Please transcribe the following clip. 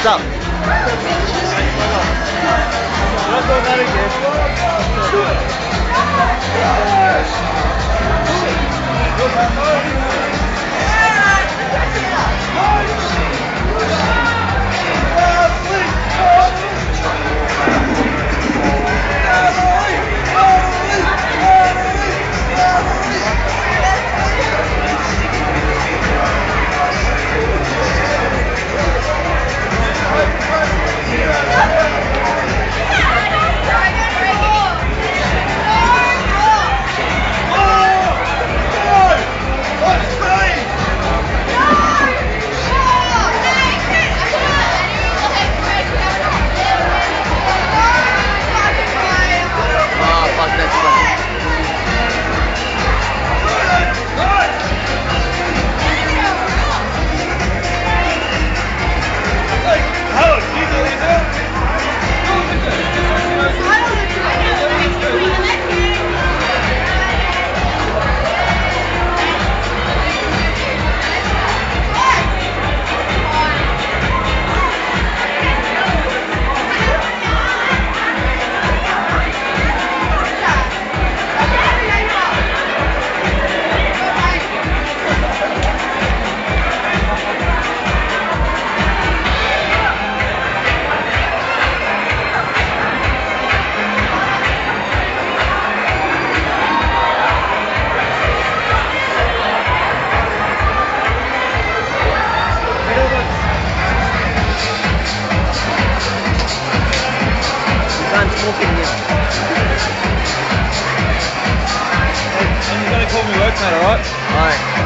What's up? smoking here. Hey, I'm gonna call me work, mate, alright? Alright.